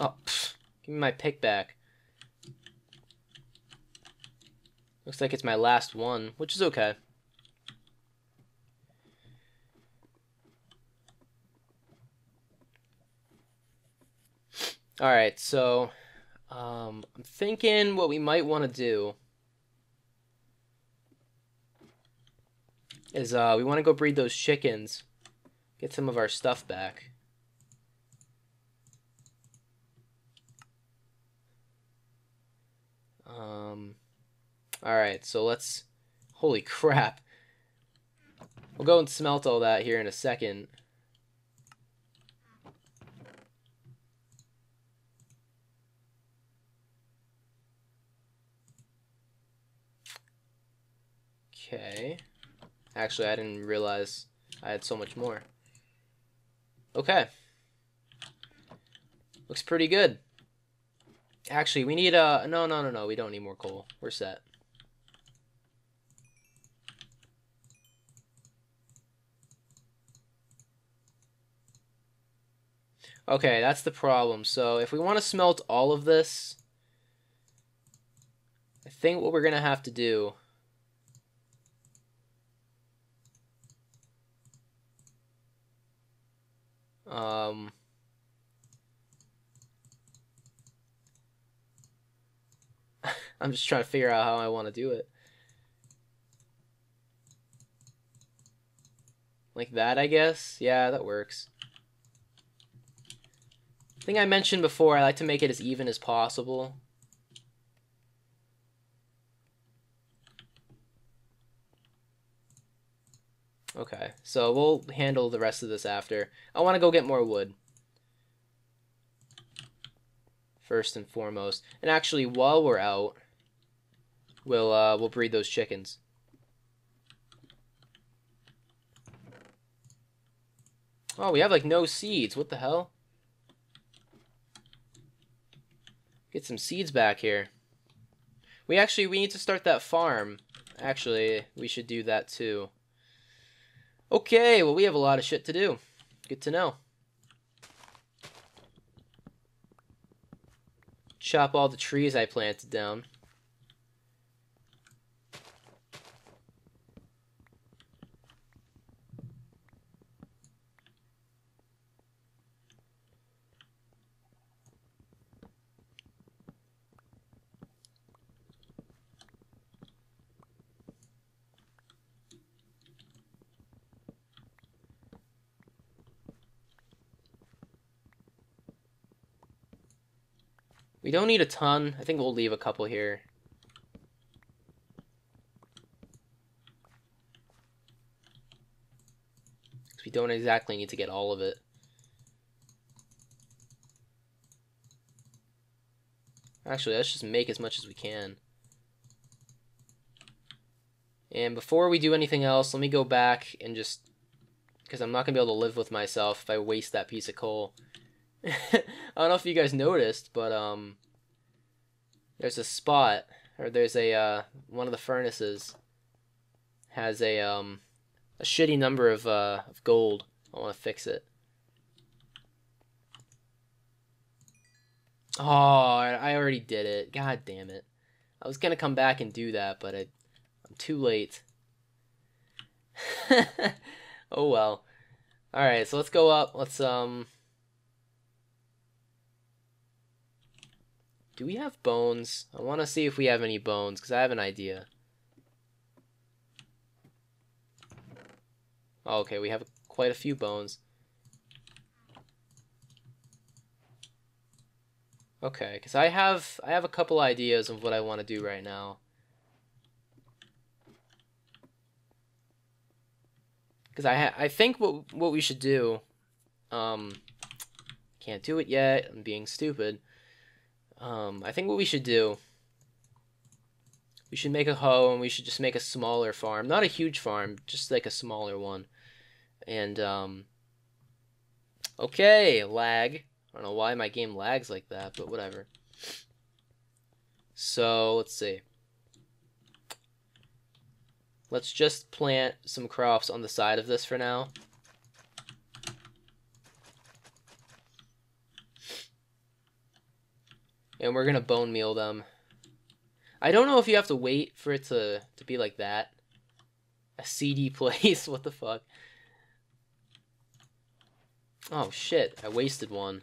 Oh, pfft. give me my pick back. Looks like it's my last one, which is okay. Alright, so um, I'm thinking what we might want to do is uh, we want to go breed those chickens, get some of our stuff back. Um, Alright, so let's... Holy crap. We'll go and smelt all that here in a second. Okay. Actually, I didn't realize I had so much more. Okay. Looks pretty good. Actually, we need a... Uh, no, no, no, no. We don't need more coal. We're set. Okay, that's the problem. So if we want to smelt all of this, I think what we're going to have to do um, I'm just trying to figure out how I want to do it. Like that, I guess? Yeah, that works. I think I mentioned before, I like to make it as even as possible. Okay, so we'll handle the rest of this after. I want to go get more wood. First and foremost. And actually, while we're out, we'll, uh, we'll breed those chickens. Oh, we have, like, no seeds. What the hell? Get some seeds back here. We actually, we need to start that farm. Actually, we should do that, too. Okay, well, we have a lot of shit to do. Good to know. Chop all the trees I planted down. We don't need a ton. I think we'll leave a couple here. Because we don't exactly need to get all of it. Actually, let's just make as much as we can. And before we do anything else, let me go back and just... Because I'm not going to be able to live with myself if I waste that piece of coal. I don't know if you guys noticed, but um, there's a spot, or there's a uh, one of the furnaces has a um, a shitty number of uh, of gold. I want to fix it. Oh, I already did it. God damn it. I was gonna come back and do that, but I, I'm too late. oh well. Alright, so let's go up. Let's, um... Do we have bones? I want to see if we have any bones, because I have an idea. Oh, okay, we have quite a few bones. Okay, because I have I have a couple ideas of what I want to do right now. Because I I think what what we should do, um, can't do it yet. I'm being stupid. Um, I think what we should do, we should make a hoe and we should just make a smaller farm. Not a huge farm, just like a smaller one. And, um, okay, lag. I don't know why my game lags like that, but whatever. So, let's see. Let's just plant some crops on the side of this for now. And we're gonna bone meal them. I don't know if you have to wait for it to, to be like that. A seedy place, what the fuck? Oh shit, I wasted one.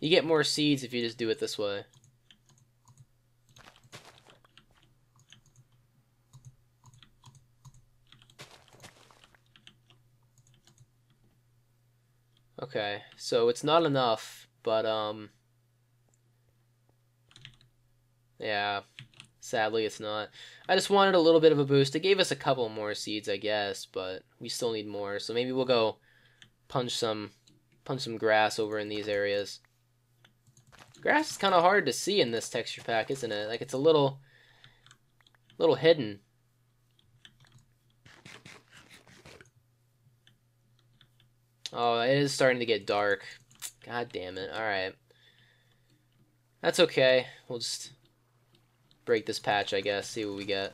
You get more seeds if you just do it this way. Okay, so it's not enough, but, um... Yeah, sadly it's not. I just wanted a little bit of a boost. It gave us a couple more seeds, I guess, but we still need more. So maybe we'll go punch some punch some grass over in these areas. Grass is kind of hard to see in this texture pack, isn't it? Like, it's a little, little hidden. Oh, it is starting to get dark. God damn it. Alright. That's okay. We'll just break this patch, I guess. See what we get.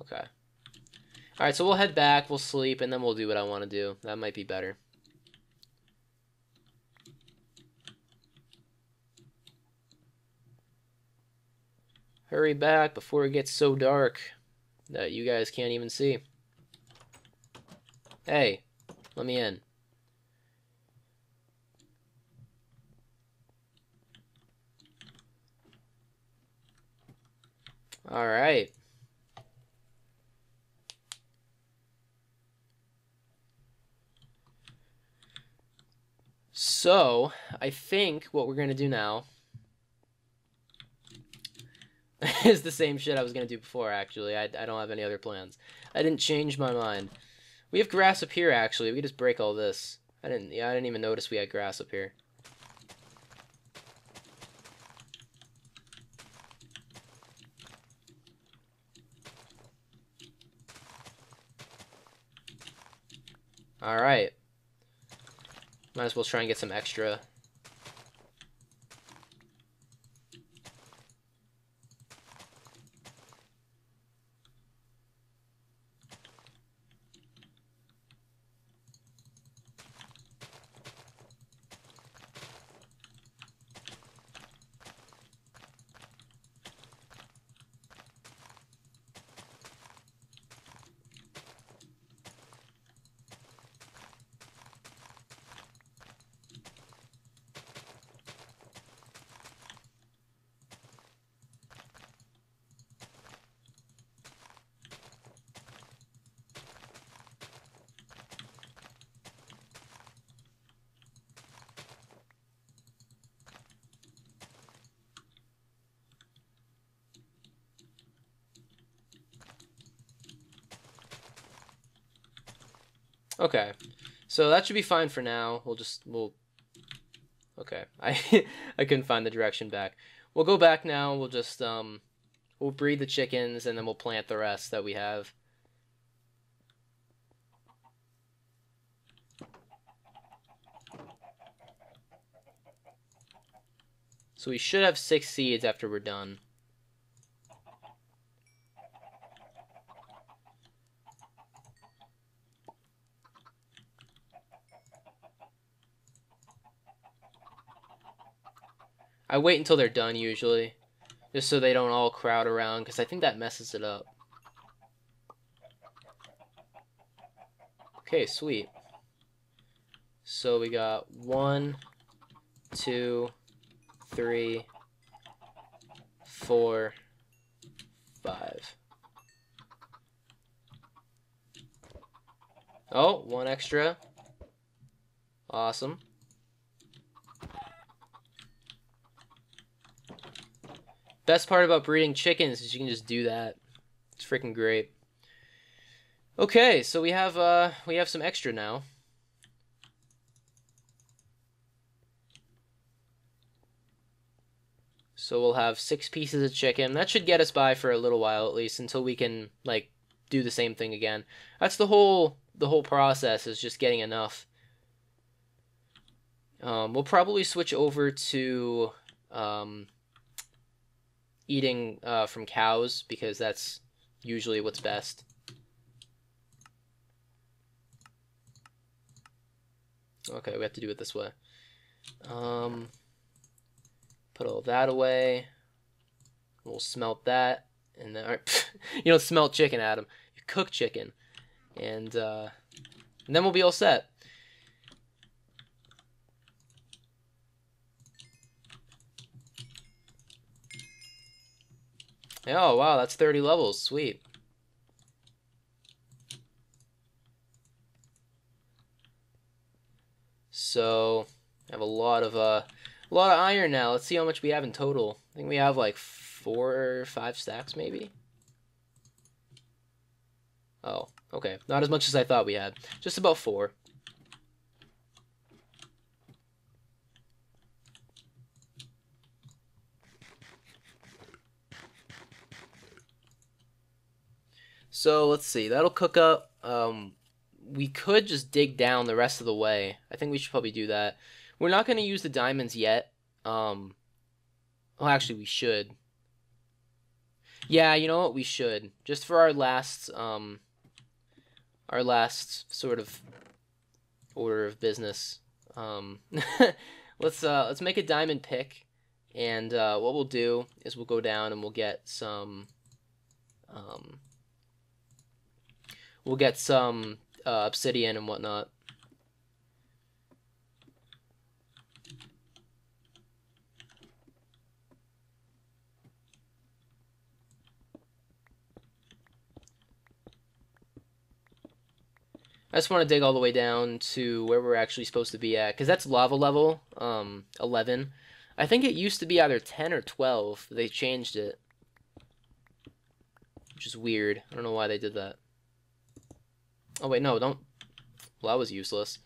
Okay. Alright, so we'll head back, we'll sleep, and then we'll do what I want to do. That might be better. Hurry back before it gets so dark that you guys can't even see. Hey, let me in. All right. So, I think what we're going to do now is the same shit I was going to do before, actually. I, I don't have any other plans. I didn't change my mind. We have grass up here, actually. We can just break all this. I didn't, yeah, I didn't even notice we had grass up here. Alright. Might as well try and get some extra Okay. So that should be fine for now. We'll just, we'll, okay. I, I couldn't find the direction back. We'll go back now. We'll just, um, we'll breed the chickens and then we'll plant the rest that we have. So we should have six seeds after we're done. I wait until they're done usually, just so they don't all crowd around, because I think that messes it up. Okay, sweet. So we got one, two, three, four, five. Oh, one extra. Awesome. Best part about breeding chickens is you can just do that. It's freaking great. Okay, so we have uh we have some extra now. So we'll have six pieces of chicken. That should get us by for a little while at least until we can like do the same thing again. That's the whole the whole process is just getting enough. Um, we'll probably switch over to um, eating uh, from cows because that's usually what's best. Okay, we have to do it this way. Um, put all that away. We'll smelt that, and then you don't smelt chicken, Adam. You cook chicken, and, uh, and then we'll be all set. Oh wow, that's 30 levels. Sweet. So, I have a lot of uh, a lot of iron now. Let's see how much we have in total. I think we have like four or five stacks, maybe. Oh, okay. Not as much as I thought we had. Just about four. So let's see. That'll cook up. Um, we could just dig down the rest of the way. I think we should probably do that. We're not going to use the diamonds yet. Um, well, actually, we should. Yeah, you know what? We should just for our last um, our last sort of order of business. Um, let's uh, let's make a diamond pick, and uh, what we'll do is we'll go down and we'll get some. Um, we'll get some uh, obsidian and whatnot. I just want to dig all the way down to where we're actually supposed to be at, because that's lava level, um, 11. I think it used to be either 10 or 12. They changed it. Which is weird. I don't know why they did that. Oh, wait, no, don't... Well, that was useless.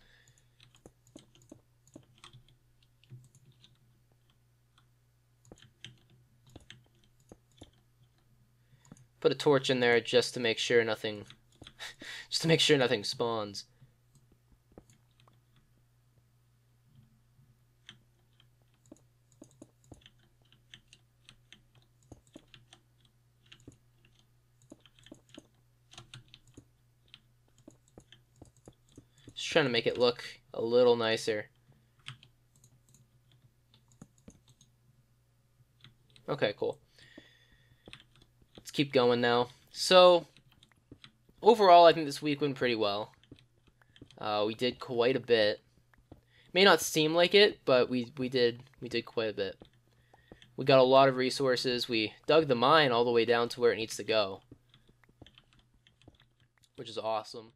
Put a torch in there just to make sure nothing just to make sure nothing spawns. Trying to make it look a little nicer. Okay, cool. Let's keep going now. So, overall, I think this week went pretty well. Uh, we did quite a bit. May not seem like it, but we we did we did quite a bit. We got a lot of resources. We dug the mine all the way down to where it needs to go, which is awesome.